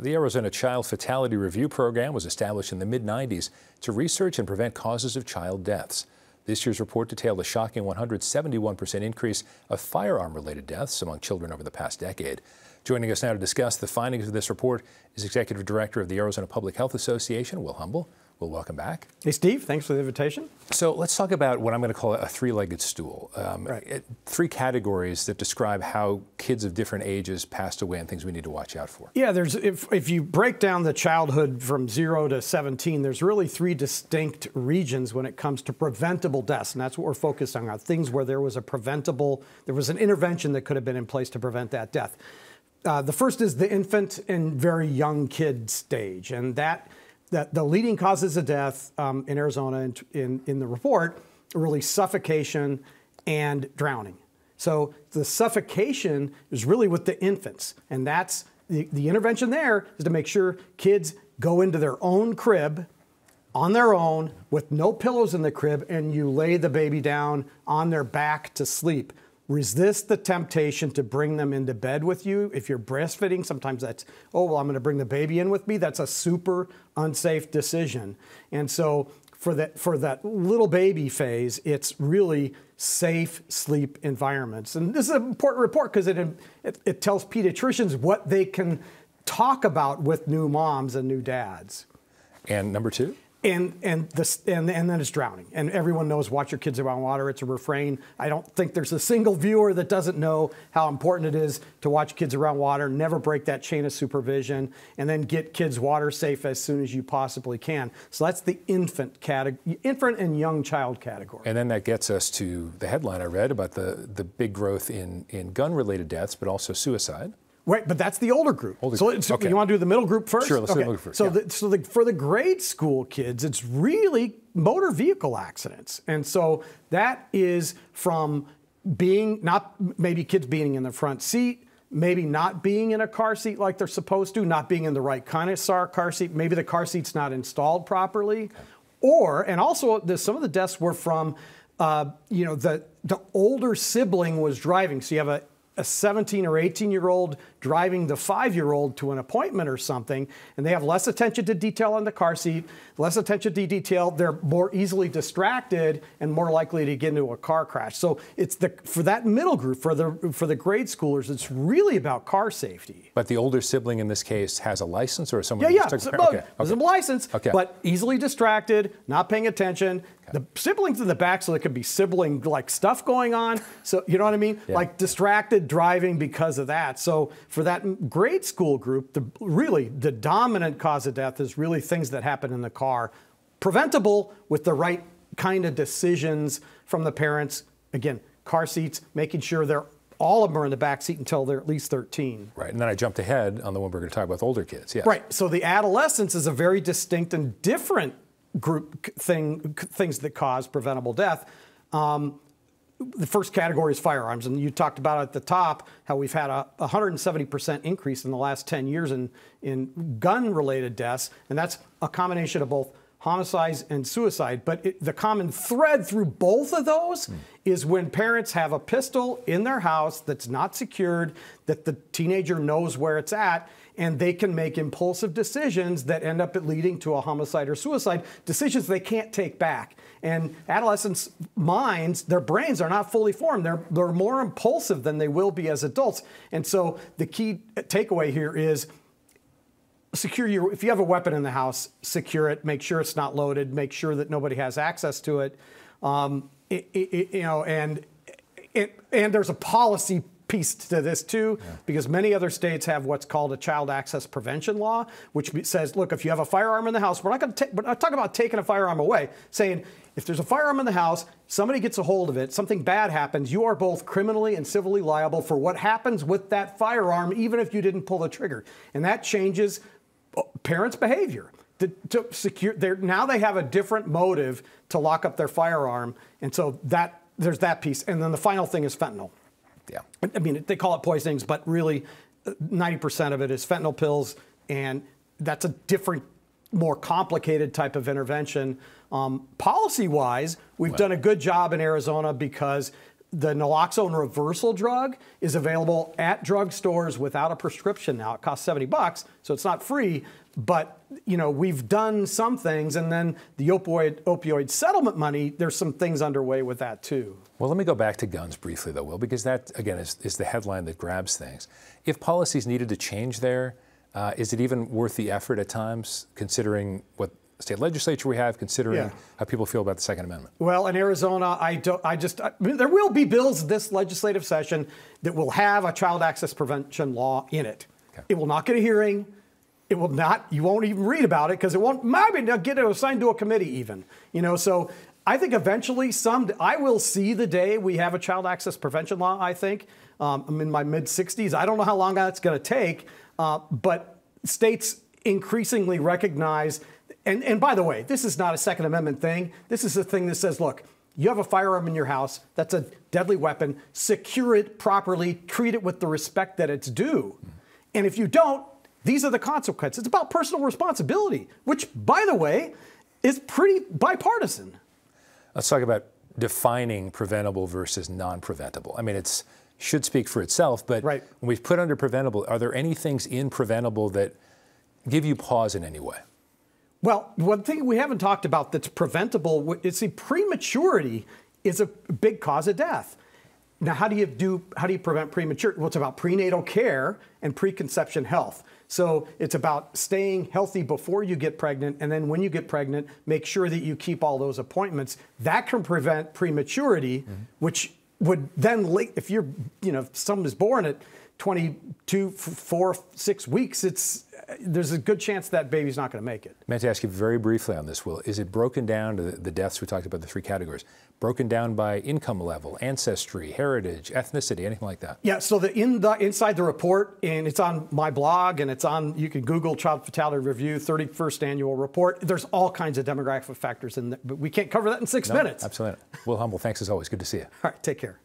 The Arizona Child Fatality Review Program was established in the mid 90s to research and prevent causes of child deaths. This year's report detailed a shocking 171% increase of firearm related deaths among children over the past decade. Joining us now to discuss the findings of this report is Executive Director of the Arizona Public Health Association, Will Humble. Well, welcome back. Hey, Steve, thanks for the invitation. So let's talk about what I'm going to call a three legged stool. Um, right. three categories that describe how kids of different ages passed away and things we need to watch out for. Yeah, there's if, if you break down the childhood from zero to 17, there's really three distinct regions when it comes to preventable deaths. And that's what we're focused on, on things where there was a preventable, there was an intervention that could have been in place to prevent that death. Uh, the first is the infant and very young kid stage. And that that the leading causes of death um, in Arizona in, in, in, the report are really suffocation and drowning. So the suffocation is really with the infants, and that's the, the intervention there is to make sure kids go into their own crib on their own with no pillows in the crib, and you lay the baby down on their back to sleep resist the temptation to bring them into bed with you. If you're breastfeeding, sometimes that's, oh, well, I'm going to bring the baby in with me. That's a super unsafe decision. And so for that, for that little baby phase, it's really safe sleep environments. And this is an important report because it, it, it tells pediatricians what they can talk about with new moms and new dads. And number two? And and this and, and then it's drowning. And everyone knows watch your kids around water. It's a refrain. I don't think there's a single viewer that doesn't know how important it is to watch kids around water never break that chain of supervision and then get kids water safe as soon as you possibly can. So that's the infant category infant and young child category. And then that gets us to the headline i read about the the big growth in in gun related deaths but also suicide Right, but that's the older group. Older so, so okay. you want to do the middle group first? Sure, let's okay. do the middle group first. So, yeah. the, so the, for the grade school kids, it's really motor vehicle accidents, and so that is from being not maybe kids being in the front seat, maybe not being in a car seat like they're supposed to, not being in the right kind of car seat, maybe the car seat's not installed properly, okay. or and also the, some of the deaths were from. Uh, you know, the the older sibling was driving. So you have a a 17 or 18 year old driving the five year old to an appointment or something, and they have less attention to detail on the car seat, less attention to detail, they're more easily distracted and more likely to get into a car crash. So it's the for that middle group, for the for the grade schoolers, it's really about car safety. But the older sibling in this case has a license or someone yeah, yeah, took, so, okay, okay. a license, okay. but easily distracted, not paying attention. Okay. The siblings in the back, so there could be sibling like stuff going on. So you know what I mean? Yeah. Like distracted driving because of that. So for that grade school group, the really the dominant cause of death is really things that happen in the car, preventable with the right kind of decisions from the parents. Again, car seats, making sure they're all of them are in the back seat until they're at least 13. Right, and then I jumped ahead on the one we're going to talk about with older kids. Yes. Right. So the adolescence is a very distinct and different group thing things that cause preventable death. Um, the first category is firearms, and you talked about at the top how we've had a 170% increase in the last 10 years in, in gun-related deaths, and that's a combination of both homicides and suicide. But it, the common thread through both of those mm. is when parents have a pistol in their house that's not secured, that the teenager knows where it's at, and they can make impulsive decisions that end up leading to a homicide or suicide, decisions they can't take back. And adolescents' minds, their brains are not fully formed. They're, they're more impulsive than they will be as adults. And so the key takeaway here is secure your if you have a weapon in the house secure it make sure it's not loaded make sure that nobody has access to it, um, it, it you know and it, and there's a policy piece to this too, yeah. because many other states have what's called a child access prevention law, which says, look, if you have a firearm in the house, we're not going to we're not talking about taking a firearm away, saying if there's a firearm in the house, somebody gets a hold of it, something bad happens, you are both criminally and civilly liable for what happens with that firearm, even if you didn't pull the trigger, and that changes parents' behavior. To, to secure, now they have a different motive to lock up their firearm, and so that there's that piece. And then the final thing is fentanyl. Yeah. I mean, they call it poisonings, but really 90% of it is fentanyl pills, and that's a different, more complicated type of intervention. Um, policy wise, we've done a good job in Arizona because the naloxone reversal drug is available at drugstores without a prescription now. It costs 70 bucks, so it's not free. But you know, we've done some things, and then the opioid opioid settlement money. There's some things underway with that too. Well, let me go back to guns briefly, though, Will, because that again is, is the headline that grabs things. If policies needed to change there, uh, is it even worth the effort at times, considering what state legislature we have, considering Yeah. how people feel about the Second Amendment? Well, in Arizona, I don't. I just I mean, there will be bills this legislative session that will have a child access prevention law in it. Okay. It will not get a hearing. It will not. You won't even read about it because it won't. Maybe not get it assigned to a committee even. You know. So I think eventually, some I will see the day we have a child access prevention law. I think um, I'm in my mid 60s. I don't know how long that's going to take, uh, but states increasingly recognize. And, and by the way, this is not a Second Amendment thing. This is a thing that says, look, you have a firearm in your house, that's a deadly weapon, secure it properly, treat it with the respect that it's due. And if you don't, these are the consequences. It's about personal responsibility, which, by the way, is pretty bipartisan. Let's talk about defining preventable versus non-preventable. I mean, it should speak for itself, but Right. when we put under preventable, are there any things in preventable that give you pause in any way? Well, one thing we haven't talked about that's preventable is see prematurity is a big cause of death. Now, how do you do? How do you prevent premature? Well, it's about prenatal care and preconception health. So it's about staying healthy before you get pregnant, and then when you get pregnant, make sure that you keep all those appointments. That can prevent prematurity, mm-hmm. which would then, late, if you're, you know, if someone is born at 22, four, six weeks, it's there's a good chance that baby's not going to make it. I meant to ask you very briefly on this, Will. Is it broken down to the, deaths? We talked about the three categories. Broken down by income level, ancestry, heritage, ethnicity, anything like that? Yeah, so the in the inside the report, and it's on my blog, and it's on you can Google Child Fatality Review 31st Annual Report. There's all kinds of demographic factors in there, but we can't cover that in six No? minutes. Absolutely. Will Humble, thanks as always. Good to see you. All right, take care.